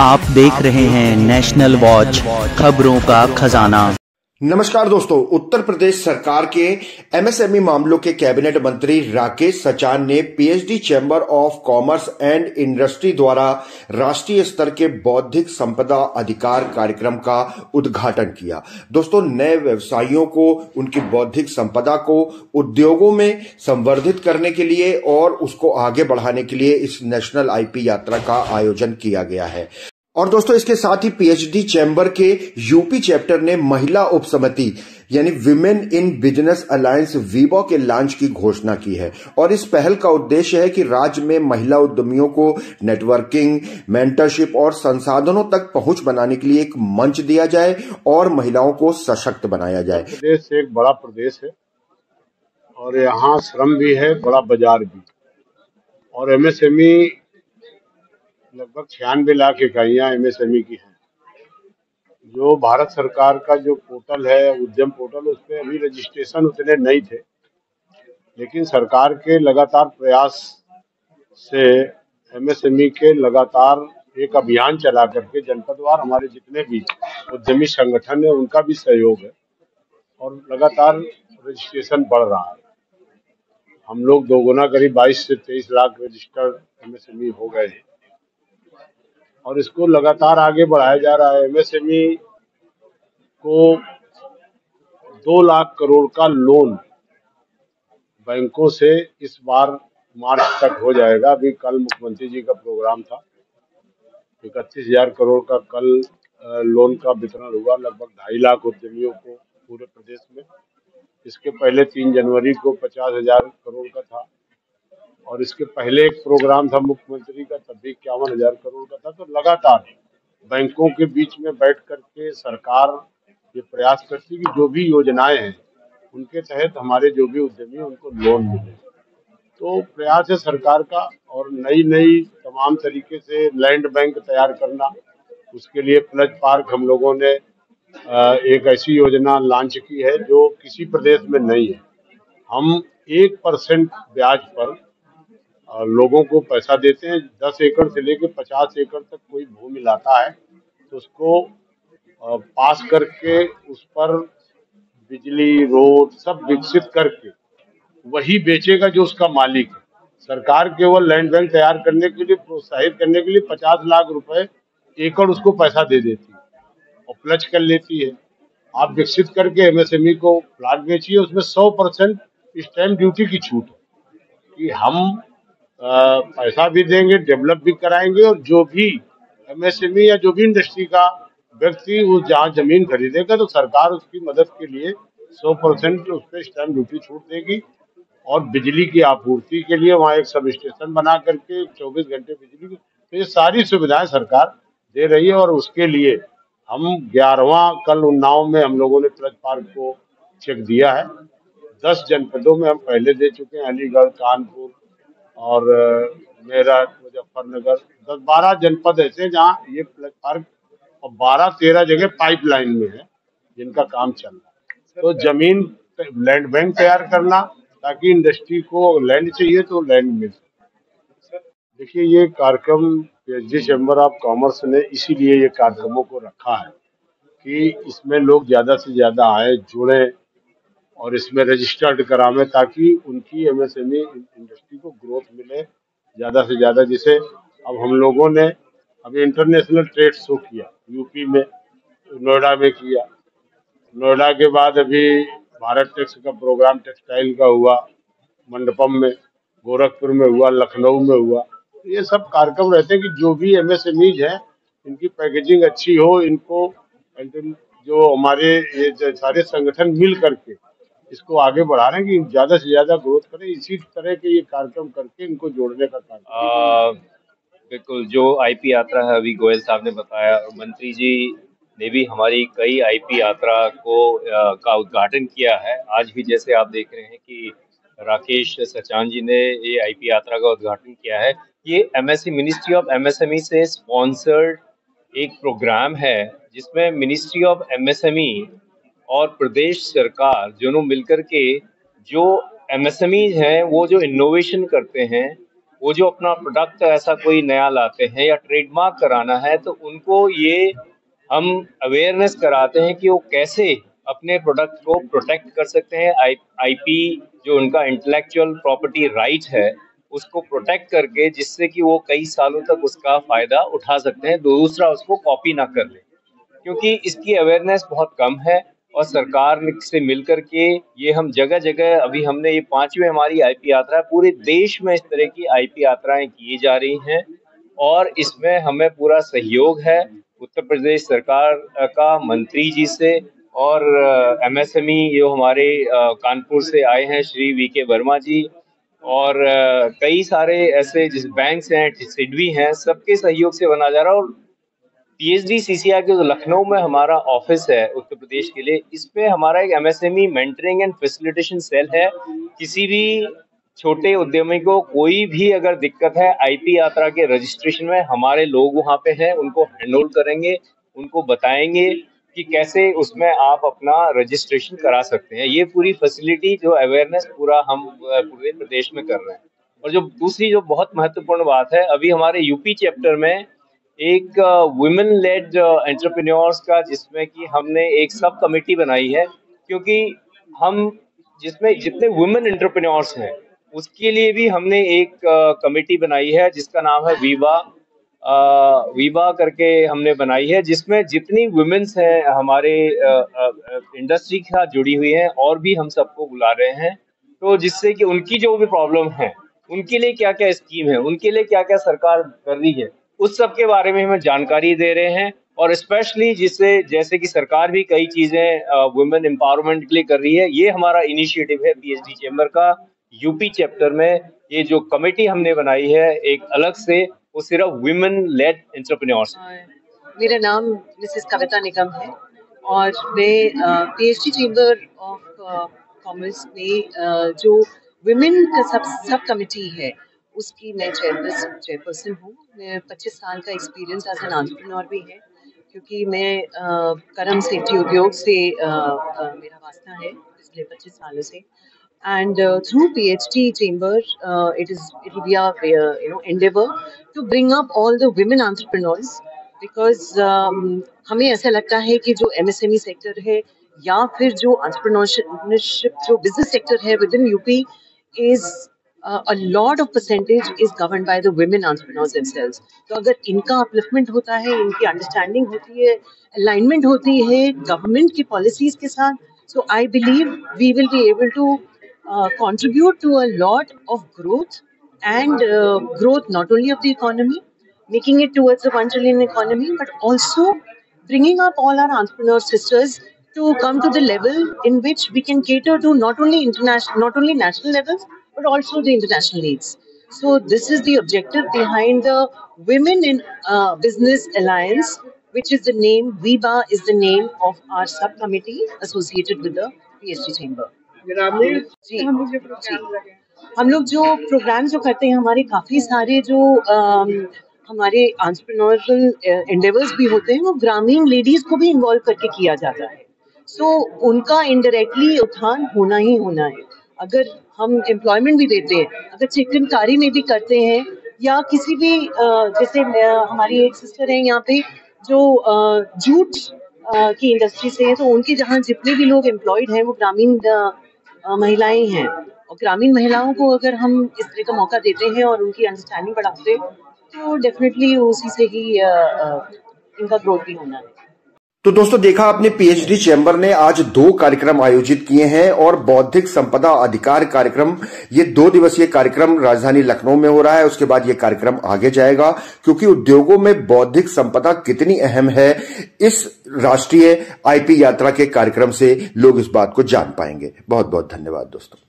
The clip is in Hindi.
आप देख रहे हैं नेशनल वॉच खबरों का खजाना। नमस्कार दोस्तों, उत्तर प्रदेश सरकार के एमएसएमई मामलों के कैबिनेट मंत्री राकेश सचान ने PHD chamber of commerce and industry द्वारा राष्ट्रीय स्तर के बौद्धिक संपदा अधिकार कार्यक्रम का उद्घाटन किया। दोस्तों, नए व्यवसायियों को, उनकी बौद्धिक संपदा को, उद्योगों में संवर्धित करने के लिए और उसको आगे बढ़ाने के लिए इस नेशनल आईपी यात्रा का आयोजन किया गया है। और दोस्तों, इसके साथ ही पीएचडी चैम्बर के यूपी चैप्टर ने महिला उप समिति यानी विमेन इन बिज़नेस अलायंस वीबो के लॉन्च की घोषणा की है। और इस पहल का उद्देश्य है कि राज्य में महिला उद्यमियों को नेटवर्किंग मेंटरशिप और संसाधनों तक पहुँच बनाने के लिए एक मंच दिया जाए और महिलाओं को सशक्त बनाया जाए। प्रदेश एक बड़ा प्रदेश है और यहाँ श्रम भी है, बड़ा बाज़ार भी। और एमएसएमई लगभग छियानवे लाख इकाइयाँ एमएसएमई की हैं। जो भारत सरकार का जो पोर्टल है, उद्यम पोर्टल, उस पर अभी रजिस्ट्रेशन उतने नहीं थे। लेकिन सरकार के लगातार प्रयास से एमएसएमई के लगातार एक अभियान चला करके जनपदवार हमारे जितने भी उद्यमी संगठन है, उनका भी सहयोग है और लगातार रजिस्ट्रेशन बढ़ रहा है। हम लोग दोगुना करीब 22 से 23 लाख रजिस्टर्ड एमएसएमई हो गए हैं। और इसको लगातार आगे बढ़ाया जा रहा है। एमएसएमई को दो लाख करोड़ का लोन बैंकों से इस बार मार्च तक हो जाएगा। अभी कल मुख्यमंत्री जी का प्रोग्राम था। इकतीस हज़ार करोड़ का कल लोन का वितरण हुआ। लगभग ढाई लाख उद्यमियों को पूरे प्रदेश में। इसके पहले तीन जनवरी को पचास हज़ार करोड़ का था। और इसके पहले एक प्रोग्राम था मुख्यमंत्री का, तब भी इक्यावन हज़ार करोड़ का था तो लगातार बैंकों के बीच में बैठ करके सरकार ये प्रयास करती कि जो भी योजनाएँ हैं, उनके तहत हमारे जो भी उद्यमी उनको लोन मिले। तो प्रयास है सरकार का और नई नई तमाम तरीके से लैंड बैंक तैयार करना, उसके लिए प्लज पार्क हम लोगों ने एक ऐसी योजना लॉन्च की है जो किसी प्रदेश में नहीं है। हम एक परसेंट ब्याज पर लोगों को पैसा देते हैं, दस एकड़ से लेकर पचास एकड़ तक कोई भूमि लाता है तो उसको पास करके उस पर बिजली, रोड सब विकसित करके वही बेचेगा जो उसका मालिक है। सरकार केवल लैंड बैंक तैयार करने के लिए, प्रोत्साहित करने के लिए पचास लाख रुपए एकड़ उसको पैसा दे देती है और प्लच कर लेती है। आप विकसित करके एमएसएमई को प्लाट बेचिए, उसमें सौ परसेंट स्टैम्प ड्यूटी की छूट है कि हम पैसा भी देंगे, डेवलप भी कराएँगे और जो भी एमएसएमई या जो भी इंडस्ट्री का व्यक्ति वो जहाँ ज़मीन खरीदेगा तो सरकार उसकी मदद के लिए 100 परसेंट उस पर स्टैम्प ड्यूटी छूट देगी और बिजली की आपूर्ति के लिए वहाँ एक सब स्टेशन बना करके 24 घंटे बिजली की तो ये सारी सुविधाएँ सरकार दे रही है और उसके लिए हम ग्यारहवा कल उन्नाव में हम लोगों ने प्लस पार्क को चेक दिया है। दस जनपदों में हम पहले दे चुके हैं, अलीगढ़, कानपुर और मेरठ मुजफ्फरनगर, दस बारह जनपद ऐसे जहाँ ये पार्क और बारह तेरह जगह पाइपलाइन में है, जिनका काम चल रहा है। तो ज़मीन लैंड बैंक तैयार करना, ताकि इंडस्ट्री को लैंड चाहिए तो लैंड मिल सके। देखिए, ये कार्यक्रम पीएचडी चैम्बर ऑफ़ कॉमर्स ने इसीलिए ये कार्यक्रमों को रखा है कि इसमें लोग ज़्यादा से ज़्यादा आए, जुड़े और इसमें रजिस्टर्ड करावे ताकि उनकी एमएसएमई इंडस्ट्री को ग्रोथ मिले ज़्यादा से ज़्यादा, जिसे अब हम लोगों ने अभी इंटरनेशनल ट्रेड शो किया यूपी में नोएडा में किया। नोएडा के बाद अभी भारत टेक्स का प्रोग्राम टेक्सटाइल का हुआ, मंडपम में, गोरखपुर में हुआ, लखनऊ में हुआ। ये सब कार्यक्रम रहते हैं कि जो भी एमएसएमईज हैं, इनकी पैकेजिंग अच्छी हो, इनको, जो हमारे ये सारे संगठन मिल करके इसको आगे बढ़ा रहे हैं कि ज़्यादा से ज़्यादा ग्रोथ करें। इसी तरह के ये कार्यक्रम करके इनको जोड़ने का काम बिल्कुल जो आईपी यात्रा है अभी गोयल साहब ने बताया मंत्री जी ने भी हमारी कई आईपी यात्रा को आ, का उद्घाटन किया है। आज भी जैसे आप देख रहे हैं कि राकेश सचान जी ने ये आईपी यात्रा का उद्घाटन किया है। ये एमएससी मिनिस्ट्री ऑफ़ एमएसएमई से स्पॉन्सर्ड एक प्रोग्राम है जिसमें मिनिस्ट्री ऑफ़ एमएसएमई और प्रदेश सरकार दोनों मिलकर के जो एमएसएमई हैं, वो जो इनोवेशन करते हैं, वो जो अपना प्रोडक्ट ऐसा कोई नया लाते हैं या ट्रेडमार्क कराना है तो उनको ये हम अवेयरनेस कराते हैं कि वो कैसे अपने प्रोडक्ट को प्रोटेक्ट कर सकते हैं आई आईपी जो उनका इंटेलेक्चुअल प्रॉपर्टी राइट है, उसको प्रोटेक्ट करके जिससे कि वो कई सालों तक उसका फ़ायदा उठा सकते हैं, दूसरा उसको कॉपी ना कर ले। क्योंकि इसकी अवेयरनेस बहुत कम है और सरकार से मिलकर के ये हम जगह जगह अभी हमने ये पांचवी हमारी आईपी यात्रा, पूरे देश में इस तरह की आईपी यात्राएँ की जा रही हैं और इसमें हमें पूरा सहयोग है। उत्तर प्रदेश सरकार का मंत्री जी से और एमएसएमई जो हमारे कानपुर से आए हैं, श्री वी के वर्मा जी और कई सारे ऐसे जिस बैंक हैं सिडवी हैं, सबके सहयोग से बना जा रहा है और पीएचडी सीसीआई के जो लखनऊ में हमारा ऑफ़िस है, उत्तर प्रदेश के लिए इसमें हमारा एक MSME mentoring and facilitation cell है। किसी भी छोटे उद्यमी को कोई भी अगर दिक्कत है आईपी यात्रा के रजिस्ट्रेशन में हमारे लोग वहाँ पे हैं, उनको हैंडल करेंगे, उनको बताएँगे कि कैसे उसमें आप अपना रजिस्ट्रेशन करा सकते हैं। ये पूरी फैसिलिटी जो अवेयरनेस पूरा हम पूरे प्रदेश में कर रहे हैं। और जो दूसरी जो बहुत महत्वपूर्ण बात है, अभी हमारे यूपी चैप्टर में एक वुमेन लेड एंटरप्रेन्योर्स का जिसमें कि हमने एक सब कमेटी बनाई है, क्योंकि हम जिसमें जितने वुमेन एंटरप्रेन्योर्स हैं, उसके लिए भी हमने एक कमेटी बनाई है, जिसका नाम है वीवा वीवा करके हमने बनाई है, जिसमें जितनी वुमेन्स हैं, हमारे इंडस्ट्री के साथ जुड़ी हुई हैं, और भी हम सबको बुला रहे हैं तो जिससे कि उनकी जो भी प्रॉब्लम है, उनके लिए क्या क्या स्कीम है, उनके लिए क्या क्या सरकार कर रही है उस सब के बारे में हमें जानकारी दे रहे हैं और स्पेशली जिससे जैसे कि सरकार भी कई चीज़ें वुमेन एम्पावरमेंट के लिए कर रही है, ये हमारा इनिशिएटिव है पीएचडी चैम्बर का। यूपी चैप्टर में ये जो कमेटी हमने बनाई है, एक अलग से, वो सिर्फ़ वुमेन लेड एंटरप्रेन्योर्स मेरा नाम मिसेस कविता निगम है और मैं पीएचडी चैम्बर ऑफ़ कॉमर्स में जो वुमेन का सब सब कमेटी है उसकी मैं चेयरपर्सन हूँ। मैं पच्चीस साल का एक्सपीरियंस एज एन आंट्रप्रनोर भी है, क्योंकि मैं करम सेठी उद्योग से मेरा वास्ता है पिछले पच्चीस सालों से। And through P H D chamber it is it we are you know endeavour to bring up all the women entrepreneurs because हमें ऐसा लगता है कि जो M S M E sector है या फिर जो आंट्रप्रनोरशिप जो बिज़नेस सेक्टर है within UP is uh, a lot of percentage is governed by the women entrepreneurs themselves. तो अगर इनका upliftment होता है इनकी understanding होती है alignment होती है government की policies के साथ so I believe we will be able to uh, contribute to a lot of growth and uh, growth not only of the economy, making it towards the one trillion economy, but also bringing up all our entrepreneur sisters to come to the level in which we can cater to not only international, not only national levels, but also the international needs. So this is the objective behind the Women in uh, Business Alliance, which is the name, VIBA is the name of our subcommittee associated with the PhD chamber. जी हम लोग जो प्रोग्राम जो करते हैं हमारे काफ़ी सारे जो हमारे आंट्रप्रनोरल एंडेवर्स भी होते हैं वो ग्रामीण लेडीज़ को भी इन्वॉल्व करके किया जाता है सो so, उनका इनडायरेक्टली उत्थान होना ही होना है अगर हम एम्प्लॉयमेंट भी देते हैं। अगर चिकनकारी में भी करते हैं, या किसी भी जैसे हमारी एक सिस्टर है यहाँ पे, जो जूट की इंडस्ट्री से है तो उनके जहाँ जितने भी लोग एम्प्लॉयड हैं, वो ग्रामीण महिलाएँ हैं और ग्रामीण महिलाओं को अगर हम इस तरह का मौका देते हैं और उनकी अंडरस्टैंडिंग बढ़ाते हैं तो डेफिनेटली उसी से ही इनका ग्रोथ भी होना है। तो दोस्तों, देखा आपने पीएचडी चैम्बर ने आज दो कार्यक्रम आयोजित किए हैं और बौद्धिक संपदा अधिकार कार्यक्रम, ये दो दिवसीय कार्यक्रम राजधानी लखनऊ में हो रहा है। उसके बाद ये कार्यक्रम आगे जाएगा, क्योंकि उद्योगों में बौद्धिक संपदा कितनी अहम है, इस राष्ट्रीय आईपी यात्रा के कार्यक्रम से लोग इस बात को जान पाएँगे। बहुत बहुत धन्यवाद दोस्तों।